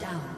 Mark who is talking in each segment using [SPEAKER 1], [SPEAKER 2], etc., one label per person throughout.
[SPEAKER 1] Down.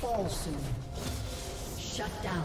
[SPEAKER 1] Fall soon. Shut down.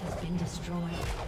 [SPEAKER 1] Has been destroyed.